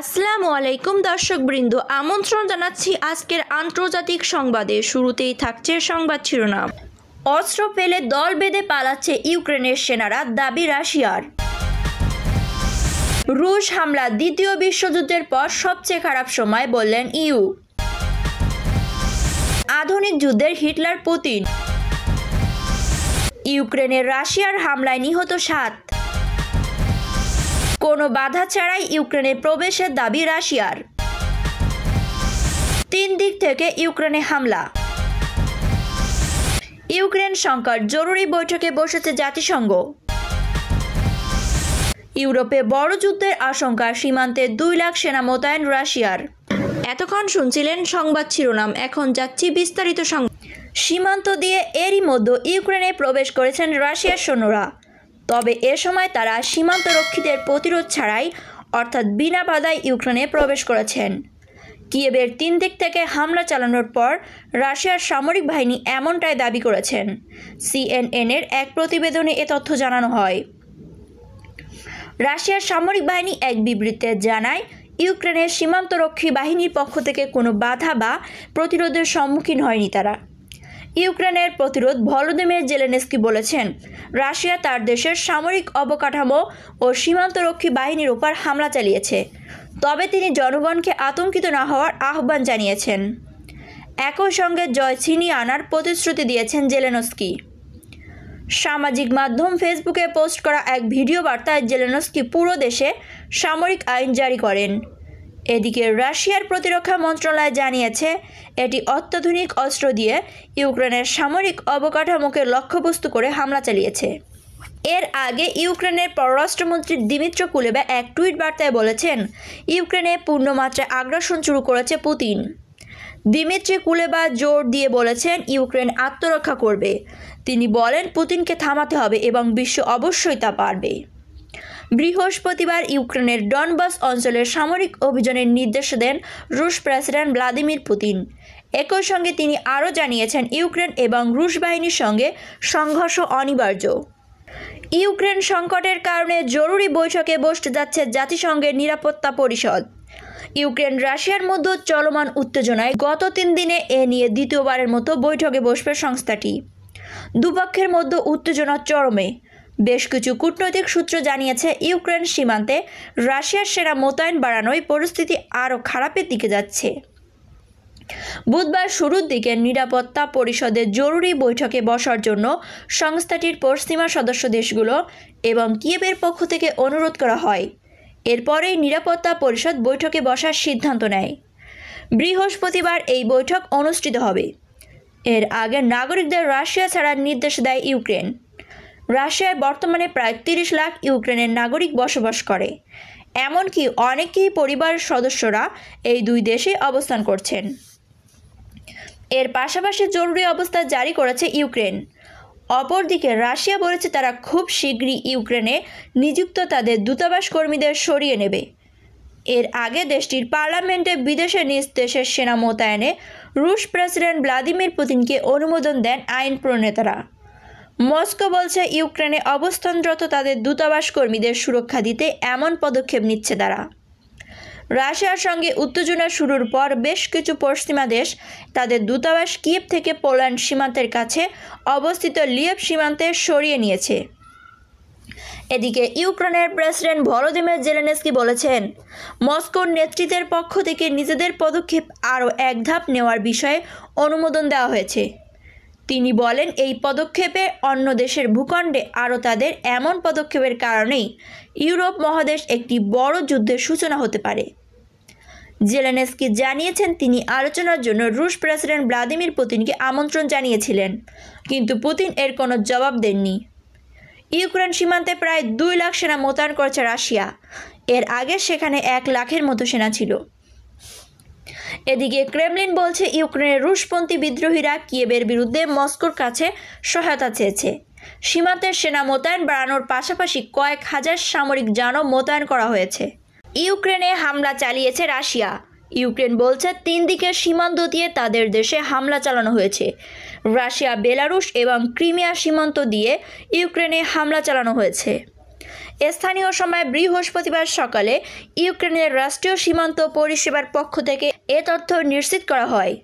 আসসালামু আলাইকুম দর্শকবৃন্দ, আমন্ত্রণ জানাচ্ছি আজকের আন্তর্জাতিক সংবাদে। শুরুতেই থাকছে সংবাদ শিরোনাম। অস্ত্র ফেলে দল বেঁধে পালাচ্ছে ইউক্রেনের সেনারা, দাবি রাশিয়ার। রুশ হামলা দ্বিতীয় বিশ্বযুদ্ধের পর সবচেয়ে খারাপ সময় বললেন ইউ। আধুনিক যুদ্ধের হিটলার পুতিন। ইউক্রেনের রাশিয়ার হামলায় নিহত সাত। কোনো বাধা ছাড়াই ইউক্রেনে প্রবেশের দাবি রাশিয়ার। তিন দিক থেকে ইউক্রেনে হামলা। ইউক্রেন সংকট, জরুরি বৈঠকে বসেছে জাতিসংঘ। ইউরোপে বড় যুদ্ধের আশঙ্কা, সীমান্তে দুই লাখ সেনা মোতায়েন রাশিয়ার। এতক্ষণ শুনছিলেন সংবাদ শিরোনাম, এখন যাচ্ছি বিস্তারিত সংবাদ। সীমান্ত দিয়ে এরই মধ্যে ইউক্রেনে প্রবেশ করেছেন রাশিয়ার সৈন্যরা। তবে এ সময় তারা সীমান্তরক্ষীদের প্রতিরোধ ছাড়াই, অর্থাৎ বিনা বাধায় ইউক্রেনে প্রবেশ করেছেন। কিয়েবের তিন দিক থেকে হামলা চালানোর পর রাশিয়ার সামরিক বাহিনী এমনটাই দাবি করেছেন। সিএনএনের এক প্রতিবেদনে এ তথ্য জানানো হয়। রাশিয়ার সামরিক বাহিনী এক বিবৃতিতে জানায়, ইউক্রেনের সীমান্তরক্ষী বাহিনীর পক্ষ থেকে কোনো বাধা বা প্রতিরোধের সম্মুখীন হয়নি তারা। ইউক্রেনের প্রতিরোধ ভলোদিমির জেলেনেস্কি বলেছেন, রাশিয়া তার দেশের সামরিক অবকাঠামো ও সীমান্তরক্ষী বাহিনীর উপর হামলা চালিয়েছে। তবে তিনি জনগণকে আতঙ্কিত না হওয়ার আহ্বান জানিয়েছেন। একই সঙ্গে জয় ছিনিয়ে আনার প্রতিশ্রুতি দিয়েছেন জেলেনস্কি। সামাজিক মাধ্যম ফেসবুকে পোস্ট করা এক ভিডিও বার্তায় জেলেনস্কি পুরো দেশে সামরিক আইন জারি করেন। এদিকে রাশিয়ার প্রতিরক্ষা মন্ত্রণালয় জানিয়েছে, এটি অত্যাধুনিক অস্ত্র দিয়ে ইউক্রেনের সামরিক অবকাঠামোকে লক্ষ্যবস্তু করে হামলা চালিয়েছে। এর আগে ইউক্রেনের পররাষ্ট্রমন্ত্রী দিমিত্র কুলেবা এক টুইট বার্তায় বলেছেন, ইউক্রেনে পূর্ণমাত্রায় আগ্রাসন শুরু করেছে পুতিন। দিমিত্রি কুলেবা জোর দিয়ে বলেছেন, ইউক্রেন আত্মরক্ষা করবে। তিনি বলেন, পুতিনকে থামাতে হবে এবং বিশ্ব অবশ্যই তা পারবে। বৃহস্পতিবার ইউক্রেনের ডনবাস অঞ্চলের সামরিক অভিযানের নির্দেশ দেন রুশ প্রেসিডেন্ট ভ্লাদিমির পুতিন। একই সঙ্গে তিনি আরও জানিয়েছেন ইউক্রেন এবং রুশ বাহিনীর সঙ্গে সংঘর্ষ অনিবার্য। ইউক্রেন সংকটের কারণে জরুরি বৈঠকে বসতে যাচ্ছে জাতিসংঘের নিরাপত্তা পরিষদ। ইউক্রেন রাশিয়ার মধ্যে চলমান উত্তেজনায় গত তিন দিনে এ নিয়ে দ্বিতীয়বারের মতো বৈঠকে বসবে সংস্থাটি। দুপক্ষের মধ্যে উত্তেজনা চরমে। বেশ কিছু কূটনৈতিক সূত্র জানিয়েছে, ইউক্রেন সীমান্তে রাশিয়ার সেনা মোতায়েন বাড়ানোয় পরিস্থিতি আরও খারাপের দিকে যাচ্ছে। বুধবার শুরুর দিকে নিরাপত্তা পরিষদের জরুরি বৈঠকে বসার জন্য সংস্থাটির পশ্চিমা সদস্য দেশগুলো এবং কিয়েবের পক্ষ থেকে অনুরোধ করা হয়। এরপরেই নিরাপত্তা পরিষদ বৈঠকে বসার সিদ্ধান্ত নেয়। বৃহস্পতিবার এই বৈঠক অনুষ্ঠিত হবে। এর আগে নাগরিকদের রাশিয়া ছাড়ার নির্দেশ দেয় ইউক্রেন। রাশিয়ায় বর্তমানে প্রায় তিরিশ লাখ ইউক্রেনের নাগরিক বসবাস করে। এমনকি অনেকেই পরিবারের সদস্যরা এই দুই দেশে অবস্থান করছেন। এর পাশাপাশি জরুরি অবস্থা জারি করেছে ইউক্রেন। অপরদিকে রাশিয়া বলেছে তারা খুব শীঘ্রই ইউক্রেনে নিযুক্ত তাদের দূতাবাস কর্মীদের সরিয়ে নেবে। এর আগে দেশটির পার্লামেন্টে বিদেশে নিজ দেশের সেনা মোতায়েনে রুশ প্রেসিডেন্ট ভ্লাদিমির পুতিনকে অনুমোদন দেন আইন প্রণেতারা মস্কো বলছে ইউক্রেনে অবস্থানরত তাদের দূতাবাস কর্মীদের সুরক্ষা দিতে এমন পদক্ষেপ নিচ্ছে তারা। রাশিয়ার সঙ্গে উত্তেজনা শুরুর পর বেশ কিছু পশ্চিমা দেশ তাদের দূতাবাস কিয়েভ থেকে পোল্যান্ড সীমান্তের কাছে অবস্থিত লিয়েভ সীমান্তে সরিয়ে নিয়েছে। এদিকে ইউক্রেনের প্রেসিডেন্ট ভলোদিমির জেলেনেস্কি বলেছেন, মস্কোর নেতৃত্বের পক্ষ থেকে নিজেদের পদক্ষেপ আরও এক ধাপ নেওয়ার বিষয়ে অনুমোদন দেওয়া হয়েছে। তিনি বলেন, এই পদক্ষেপে অন্য দেশের ভূখণ্ডে আরও তাদের এমন পদক্ষেপের কারণেই ইউরোপ মহাদেশ একটি বড় যুদ্ধের সূচনা হতে পারে। জেলেনেস্কি জানিয়েছেন, তিনি আলোচনার জন্য রুশ প্রেসিডেন্ট ভ্লাদিমির পুতিনকে আমন্ত্রণ জানিয়েছিলেন, কিন্তু পুতিন এর কোনো জবাব দেননি। ইউক্রেন সীমান্তে প্রায় দুই লাখ সেনা মোতায়েন করেছে রাশিয়া। এর আগে সেখানে এক লাখের মতো সেনা ছিল। এদিকে ক্রেমলিন বলছে, ইউক্রেনের রুশপন্থী বিদ্রোহীরা কিয়েবের বিরুদ্ধে মস্কোর কাছে সহায়তা চেয়েছে। সীমান্তের সেনা মোতায়েন বাড়ানোর পাশাপাশি কয়েক হাজার সামরিক যানও মোতায়েন করা হয়েছে। ইউক্রেনে হামলা চালিয়েছে রাশিয়া। ইউক্রেন বলছে, তিন দিকের সীমান্ত দিয়ে তাদের দেশে হামলা চালানো হয়েছে। রাশিয়া, বেলারুশ এবং ক্রিমিয়া সীমান্ত দিয়ে ইউক্রেনে হামলা চালানো হয়েছে। স্থানীয় সময় বৃহস্পতিবার সকালে ইউক্রেনের রাষ্ট্রীয় সীমান্ত পরিষেবার পক্ষ থেকে এ তথ্য নিশ্চিত করা হয়।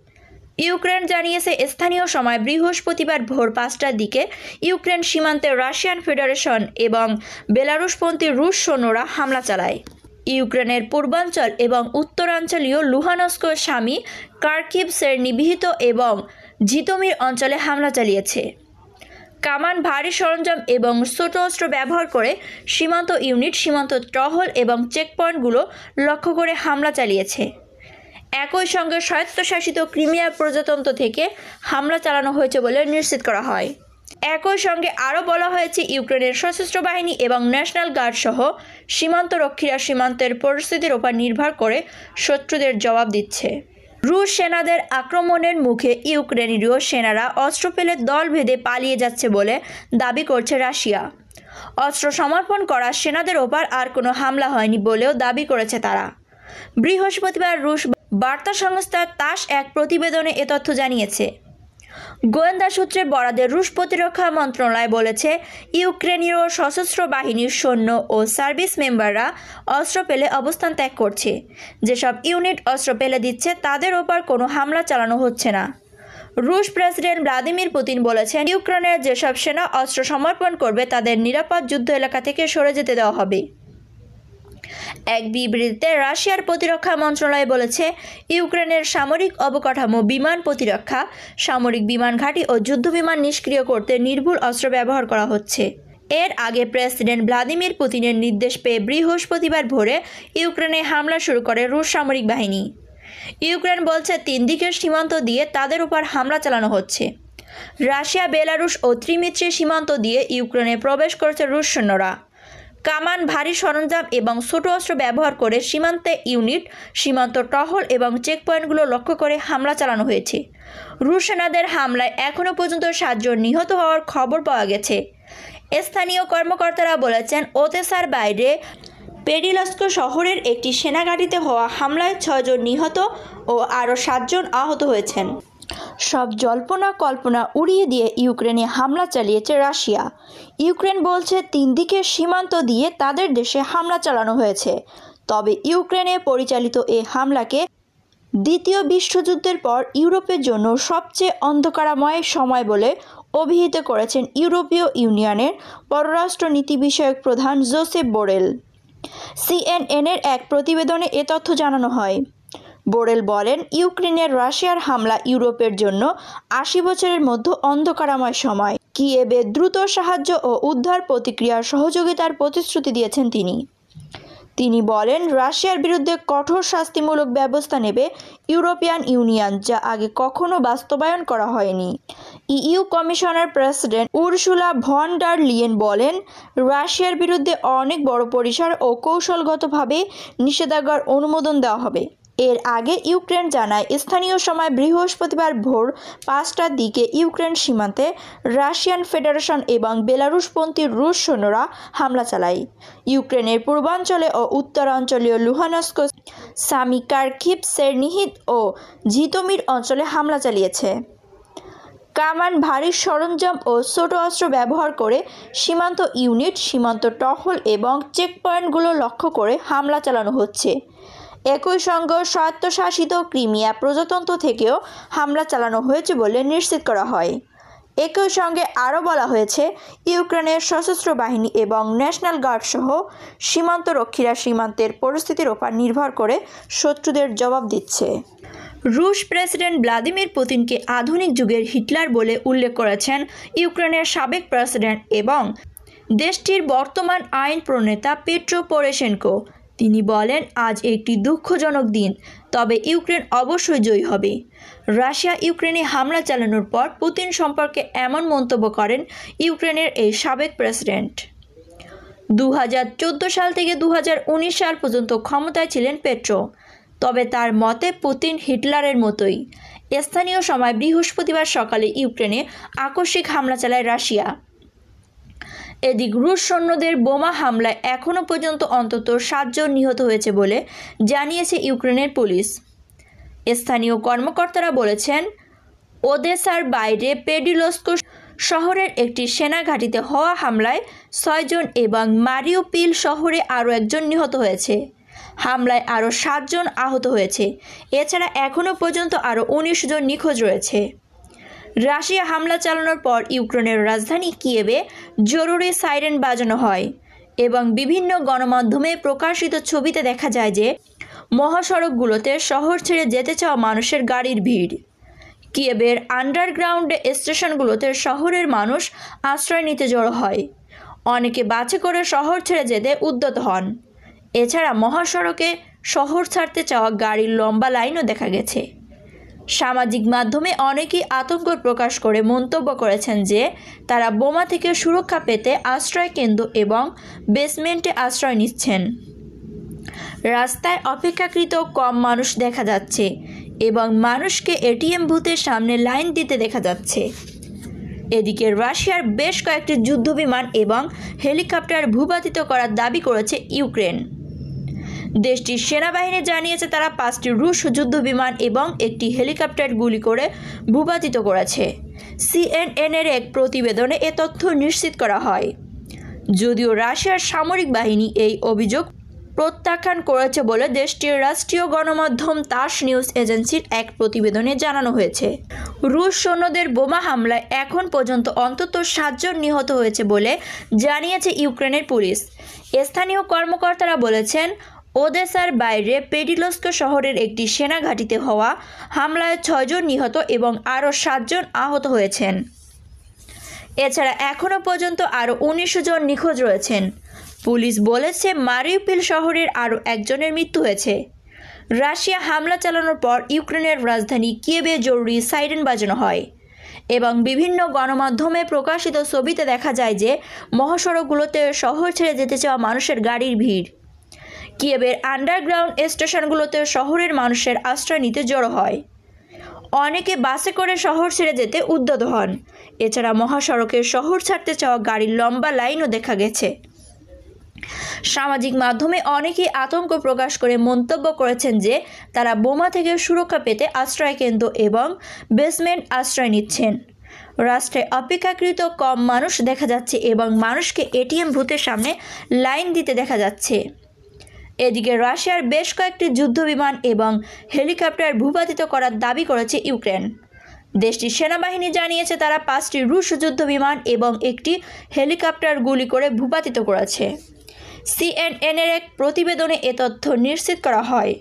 ইউক্রেন জানিয়েছে স্থানীয় সময় বৃহস্পতিবার ভোর পাঁচটার দিকে ইউক্রেন সীমান্তে রাশিয়ান ফেডারেশন এবং বেলারুশপন্থী রুশ সৈন্যরা হামলা চালায়। ইউক্রেনের পূর্বাঞ্চল এবং উত্তরাঞ্চলীয় লুহানস্ক স্বামী কার্কিভসের নিবিহিত এবং জিতমির অঞ্চলে হামলা চালিয়েছে। কামান ভারী সরঞ্জাম এবং ছোট অস্ত্র ব্যবহার করে সীমান্ত ইউনিট, সীমান্ত টহল এবং চেকপয়েন্টগুলো লক্ষ্য করে হামলা চালিয়েছে। একই সঙ্গে স্বায়ত্তশাসিত ক্রিমিয়া প্রজাতন্ত্র থেকে হামলা চালানো হয়েছে বলে নিশ্চিত করা হয়। একই সঙ্গে আরও বলা হয়েছে, ইউক্রেনের সশস্ত্র বাহিনী এবং ন্যাশনাল গার্ড সহ সীমান্তরক্ষীরা সীমান্তের পরিস্থিতির ওপর নির্ভর করে শত্রুদের জবাব দিচ্ছে। রুশ সেনাদের আক্রমণের মুখে ইউক্রেনীয় সেনারা অস্ত্র ফেলে দল ভেদে পালিয়ে যাচ্ছে বলে দাবি করছে রাশিয়া। অস্ত্র সমর্পণ করা সেনাদের ওপর আর কোনো হামলা হয়নি বলেও দাবি করেছে তারা। বৃহস্পতিবার রুশ বার্তা সংস্থা তাস এক প্রতিবেদনে এ তথ্য জানিয়েছে। গোয়েন্দা সূত্রের বরাদের রুশ প্রতিরক্ষা মন্ত্রণালয় বলেছে, ইউক্রেনীয় সশস্ত্র বাহিনীর সৈন্য ও সার্ভিস মেম্বাররা অস্ত্র পেলে অবস্থান ত্যাগ করছে। যেসব ইউনিট অস্ত্র পেলে দিচ্ছে, তাদের ওপর কোনো হামলা চালানো হচ্ছে না। রুশ প্রেসিডেন্ট ভ্লাদিমির পুতিন বলেছেন, ইউক্রেনের যেসব সেনা অস্ত্র সমর্পণ করবে, তাদের নিরাপদ যুদ্ধ এলাকা থেকে সরে যেতে দেওয়া হবে। এক বিবৃতিতে রাশিয়ার প্রতিরক্ষা মন্ত্রণালয় বলেছে, ইউক্রেনের সামরিক অবকাঠামো, বিমান প্রতিরক্ষা, সামরিক বিমান ঘাঁটি ও যুদ্ধবিমান নিষ্ক্রিয় করতে নির্ভুল অস্ত্র ব্যবহার করা হচ্ছে। এর আগে প্রেসিডেন্ট ভ্লাদিমির পুতিনের নির্দেশ পেয়ে বৃহস্পতিবার ভোরে ইউক্রেনে হামলা শুরু করে রুশ সামরিক বাহিনী। ইউক্রেন বলছে, তিন দিকের সীমান্ত দিয়ে তাদের উপর হামলা চালানো হচ্ছে। রাশিয়া, বেলারুশ ও ত্রিমিত্রি সীমান্ত দিয়ে ইউক্রেনে প্রবেশ করেছে রুশ সৈন্যরা। কামান ভারী সরঞ্জাম এবং ছোট অস্ত্র ব্যবহার করে সীমান্তে ইউনিট, সীমান্ত টহল এবং চেকপয়েন্টগুলো লক্ষ্য করে হামলা চালানো হয়েছে। রুশ সেনাদের হামলায় এখনও পর্যন্ত সাতজন নিহত হওয়ার খবর পাওয়া গেছে। স্থানীয় কর্মকর্তারা বলেছেন, ওতেসার বাইরে পেডিলস্ক শহরের একটি সেনাঘাঁটিতে হওয়া হামলায় ছয়জন নিহত ও আরও সাতজন আহত হয়েছেন। সব জল্পনা কল্পনা উড়িয়ে দিয়ে ইউক্রেনে হামলা চালিয়েছে রাশিয়া। ইউক্রেন বলছে, তিন দিকের সীমান্ত দিয়ে তাদের দেশে হামলা চালানো হয়েছে। তবে ইউক্রেনে পরিচালিত এ হামলাকে দ্বিতীয় বিশ্বযুদ্ধের পর ইউরোপের জন্য সবচেয়ে অন্ধকারাময় সময় বলে অভিহিত করেছেন ইউরোপীয় ইউনিয়নের পররাষ্ট্র নীতি বিষয়ক প্রধান জোসেফ বোরেল। সিএনএনের এক প্রতিবেদনে এ তথ্য জানানো হয়। বোরেল বলেন, ইউক্রেনের রাশিয়ার হামলা ইউরোপের জন্য আশি বছরের মধ্যে অন্ধকারাময় সময়। কিয়েবে দ্রুত সাহায্য ও উদ্ধার প্রতিক্রিয়ার সহযোগিতার প্রতিশ্রুতি দিয়েছেন তিনি। তিনি বলেন, রাশিয়ার বিরুদ্ধে কঠোর শাস্তিমূলক ব্যবস্থা নেবে ইউরোপিয়ান ইউনিয়ন, যা আগে কখনো বাস্তবায়ন করা হয়নি। EU commissioner president Ursula von der Leyen বলেন, রাশিয়ার বিরুদ্ধে অনেক বড় পরিসর ও কৌশলগতভাবে নিষেধাজ্ঞার অনুমোদন দেওয়া হবে। এর আগে ইউক্রেন জানায় স্থানীয় সময় বৃহস্পতিবার ভোর পাঁচটার দিকে ইউক্রেন সীমান্তে রাশিয়ান ফেডারেশন এবং বেলারুশপন্থী রুশ সৈন্যরা হামলা চালায়। ইউক্রেনের পূর্বাঞ্চলে ও উত্তরাঞ্চলীয় লুহানস্ক সামি কার্কিভ সেরনিহিত ও জিতোমির অঞ্চলে হামলা চালিয়েছে। কামান ভারী সরঞ্জাম ও ছোট অস্ত্র ব্যবহার করে সীমান্ত ইউনিট, সীমান্ত টহল এবং চেকপয়েন্টগুলো লক্ষ্য করে হামলা চালানো হচ্ছে। একই সঙ্গে স্বায়ত্তশাসিত ক্রিমিয়া প্রজাতন্ত্র থেকেও হামলা চালানো হয়েছে বলে নিশ্চিত করা হয়। একই সঙ্গে আরও বলা হয়েছে, ইউক্রেনের সশস্ত্র বাহিনী এবং ন্যাশনাল গার্ড সহ সীমান্তরক্ষীরা সীমান্তের পরিস্থিতির ওপর নির্ভর করে শত্রুদের জবাব দিচ্ছে। রুশ প্রেসিডেন্ট ভ্লাদিমির পুতিনকে আধুনিক যুগের হিটলার বলে উল্লেখ করেছেন ইউক্রেনের সাবেক প্রেসিডেন্ট এবং দেশটির বর্তমান আইন প্রণেতা পেট্রো পোরেশেনকো। তিনি বলেন, আজ একটি দুঃখজনক দিন, তবে ইউক্রেন অবশ্যই জয়ী হবে। রাশিয়া ইউক্রেনে হামলা চালানোর পর পুতিন সম্পর্কে এমন মন্তব্য করেন ইউক্রেনের এই সাবেক প্রেসিডেন্ট। দু হাজার চোদ্দ সাল থেকে দু হাজার উনিশ সাল পর্যন্ত ক্ষমতায় ছিলেন পেট্রো, তবে তার মতে পুতিন হিটলারের মতোই। স্থানীয় সময় বৃহস্পতিবার সকালে ইউক্রেনে আকস্মিক হামলা চালায় রাশিয়া। এদিক রুশ সৈন্যদের বোমা হামলায় এখনও পর্যন্ত অন্তত সাতজন নিহত হয়েছে বলে জানিয়েছে ইউক্রেনের পুলিশ। স্থানীয় কর্মকর্তারা বলেছেন, ওদেসার বাইরে পেডিলস্ক শহরের একটি সেনা ঘাঁটিতে হওয়া হামলায় ছয়জন এবং মারিওপিল শহরে আরও একজন নিহত হয়েছে। হামলায় আরও সাতজন আহত হয়েছে। এছাড়া এখনও পর্যন্ত আরও উনিশ জন নিখোঁজ রয়েছে। রাশিয়া হামলা চালানোর পর ইউক্রেনের রাজধানী কিয়েভে জরুরি সাইরেন বাজানো হয় এবং বিভিন্ন গণমাধ্যমে প্রকাশিত ছবিতে দেখা যায় যে মহাসড়কগুলোতে শহর ছেড়ে যেতে চাওয়া মানুষের গাড়ির ভিড়। কিয়েবের আন্ডারগ্রাউন্ড স্টেশনগুলোতে শহরের মানুষ আশ্রয় নিতে জড়ো হয়। অনেকে বাছে করে শহর ছেড়ে যেতে উদ্যত হন। এছাড়া মহাসড়কে শহর ছাড়তে চাওয়া গাড়ির লম্বা লাইনও দেখা গেছে। সামাজিক মাধ্যমে অনেকেই আতঙ্ক প্রকাশ করে মন্তব্য করেছেন যে, তারা বোমা থেকে সুরক্ষা পেতে আশ্রয় কেন্দ্র এবং বেসমেন্টে আশ্রয় নিচ্ছেন। রাস্তায় অপেক্ষাকৃত কম মানুষ দেখা যাচ্ছে এবং মানুষকে এটিএম বুথের সামনে লাইন দিতে দেখা যাচ্ছে। এদিকে রাশিয়ার বেশ কয়েকটি যুদ্ধবিমান এবং হেলিকপ্টার ভূপাতিত করার দাবি করেছে ইউক্রেন। দেশটির সেনাবাহিনী জানিয়েছে তারা পাঁচটি রুশ যুদ্ধ বিমান এবং একটি হেলিকপ্টার গুলি করে ভূপাতিত করেছে। সিএনএনের এক প্রতিবেদনে এ তথ্য নিশ্চিত করা হয়। যদিও রাশিয়ার সামরিক বাহিনী এই অভিযোগ প্রত্যাখ্যান করেছে বলে দেশটির রাষ্ট্রীয় গণমাধ্যম তাস নিউজ এজেন্সির এক প্রতিবেদনে জানানো হয়েছে। রুশ সৈন্যদের বোমা হামলায় এখন পর্যন্ত অন্তত সাতজন নিহত হয়েছে বলে জানিয়েছে ইউক্রেনের পুলিশ। স্থানীয় কর্মকর্তারা বলেছেন ওদেসার বাইরে পেডিলস্ক শহরের একটি সেনা ঘাঁটিতে হওয়া হামলায় ছয়জন নিহত এবং আরও সাতজন আহত হয়েছেন। এছাড়া এখনও পর্যন্ত আরও উনিশ জন নিখোঁজ রয়েছেন। পুলিশ বলেছে মারিউপিল শহরের আরও একজনের মৃত্যু হয়েছে। রাশিয়া হামলা চালানোর পর ইউক্রেনের রাজধানী কিয়েবে জরুরি সাইরেন বাজানো হয় এবং বিভিন্ন গণমাধ্যমে প্রকাশিত ছবিতে দেখা যায় যে মহাসড়কগুলোতে শহর ছেড়ে যেতে চাওয়া মানুষের গাড়ির ভিড়। কিয়েবের আন্ডারগ্রাউন্ড স্টেশনগুলোতে শহরের মানুষের আশ্রয় নিতে জড়ো হয়। অনেকে বাসে করে শহর ছেড়ে যেতে উদ্যত হন। এছাড়া মহাসড়কে শহর ছাড়তে চাওয়া গাড়ির লম্বা লাইনও দেখা গেছে। সামাজিক মাধ্যমে অনেকেই আতঙ্ক প্রকাশ করে মন্তব্য করেছেন যে, তারা বোমা থেকে সুরক্ষা পেতে আশ্রয় কেন্দ্র এবং বেসমেন্ট আশ্রয় নিচ্ছেন। রাষ্ট্রে অপেক্ষাকৃত কম মানুষ দেখা যাচ্ছে এবং মানুষকে এটিএম বুথের সামনে লাইন দিতে দেখা যাচ্ছে। এদিকে রাশিয়ার বেশ কয়েকটি যুদ্ধবিমান এবং হেলিকপ্টার ভূপাতিত করার দাবি করেছে ইউক্রেন। দেশটির সেনাবাহিনী জানিয়েছে তারা পাঁচটি রুশ যুদ্ধবিমান এবং একটি হেলিকপ্টার গুলি করে ভূপাতিত করেছে। সিএনএনের এক প্রতিবেদনে এ তথ্য নিশ্চিত করা হয়।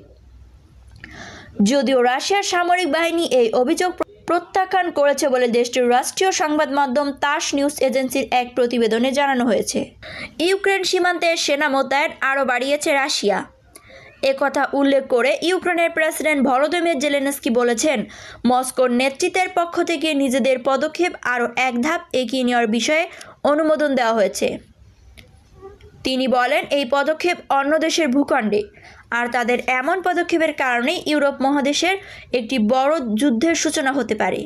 যদিও রাশিয়ার সামরিক বাহিনী এই অভিযোগ প্রত্যাখ্যান করেছে বলে দেশটির রাষ্ট্রীয় সংবাদ মাধ্যম তাস নিউজ এজেন্সির এক প্রতিবেদনে জানানো হয়েছে। ইউক্রেন সীমান্তে সেনা মোতায়েন আরও বাড়িয়েছে রাশিয়া। একথা উল্লেখ করে ইউক্রেনের প্রেসিডেন্ট ভলোদিমির জেলেনস্কি বলেছেন, মস্কোর নেতৃত্বের পক্ষ থেকে নিজেদের পদক্ষেপ আরও এক ধাপ এগিয়ে নেওয়ার বিষয়ে অনুমোদন দেওয়া হয়েছে। তিনি বলেন, এই পদক্ষেপ অন্য দেশের ভূখণ্ডে আর তাদের এমন পদক্ষেপের কারণে ইউরোপ মহাদেশের একটি বড় যুদ্ধের সূচনা হতে পারে।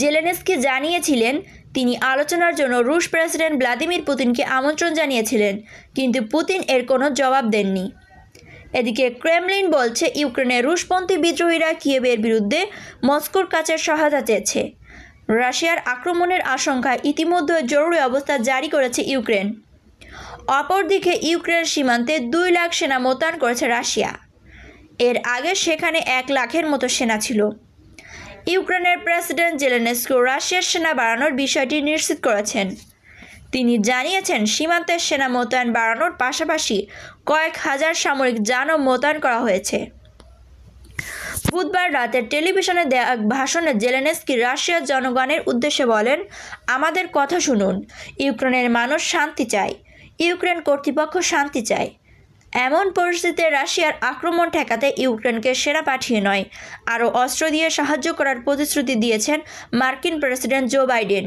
জেলেনেস্কি জানিয়েছিলেন, তিনি আলোচনার জন্য রুশ প্রেসিডেন্ট ভ্লাদিমির পুতিনকে আমন্ত্রণ জানিয়েছিলেন, কিন্তু পুতিন এর কোনো জবাব দেননি। এদিকে ক্রেমলিন বলছে ইউক্রেনের রুশপন্থী বিদ্রোহীরা কিয়েবের বিরুদ্ধে মস্কোর কাছে সহায়তা চেয়েছে। রাশিয়ার আক্রমণের আশঙ্কায় ইতিমধ্যে জরুরি অবস্থা জারি করেছে ইউক্রেন। অপরদিকে ইউক্রেন সীমান্তে দুই লাখ সেনা মোতায়েন করেছে রাশিয়া। এর আগে সেখানে এক লাখের মতো সেনা ছিল। ইউক্রেনের প্রেসিডেন্ট জেলেনেস্কো রাশিয়ার সেনা বাড়ানোর বিষয়টি নিশ্চিত করেছেন। তিনি জানিয়েছেন, সীমান্তের সেনা মোতায়েন বাড়ানোর পাশাপাশি কয়েক হাজার সামরিক যানও মোতায়েন করা হয়েছে। বুধবার রাতে টেলিভিশনে দেয়া এক ভাষণে জেলেনেস্কি রাশিয়ার জনগণের উদ্দেশ্যে বলেন, আমাদের কথা শুনুন। ইউক্রেনের মানুষ শান্তি চায়। ইউক্রেন কর্তৃপক্ষ শান্তি চায়। এমন পরিস্থিতিতে রাশিয়ার আক্রমণ ঠেকাতে ইউক্রেনকে সেরা পাঠিয়ে নয়, আরও অস্ত্র দিয়ে সাহায্য করার প্রতিশ্রুতি দিয়েছেন মার্কিন প্রেসিডেন্ট জো বাইডেন।